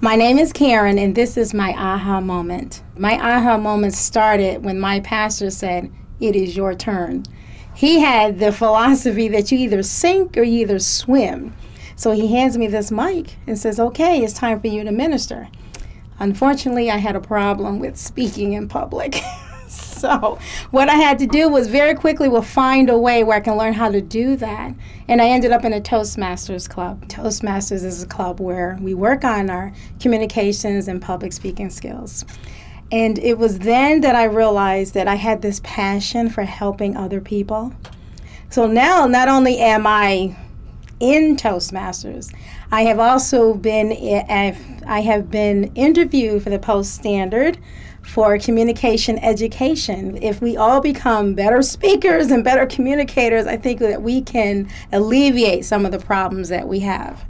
My name is Karen, and this is my aha moment. My aha moment started when my pastor said, It is your turn. He had the philosophy that you either sink or you either swim. So he hands me this mic and says, Okay, it's time for you to minister. Unfortunately, I had a problem with speaking in public. so what I had to do was very quickly will find a way where I can learn how to do that. And I ended up in a Toastmasters club. Toastmasters is a club where we work on our communications and public speaking skills. And it was then that I realized that I had this passion for helping other people. So now not only am I in Toastmasters, I have also been I have been interviewed for the Post Standard for communication education. If we all become better speakers and better communicators, I think that we can alleviate some of the problems that we have.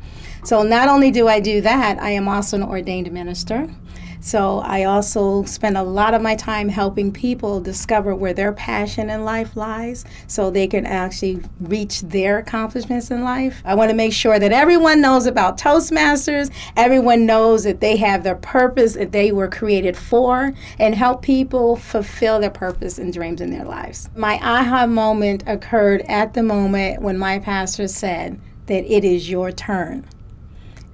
So, not only do I do that, I am also an ordained minister. So I also spend a lot of my time helping people discover where their passion in life lies so they can actually reach their accomplishments in life. I want to make sure that everyone knows about Toastmasters, everyone knows that they have their purpose that they were created for, and help people fulfill their purpose and dreams in their lives. My aha moment occurred at the moment when my pastor said that it is your turn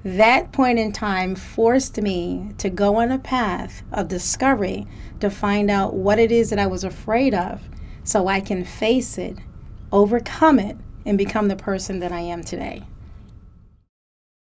that point in time forced me to go on a path of discovery to find out what it is that I was afraid of so I can face it, overcome it, and become the person that I am today.